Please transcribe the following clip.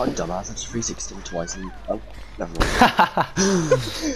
I'm dumbass, I just 360 twice and... Oh, never mind.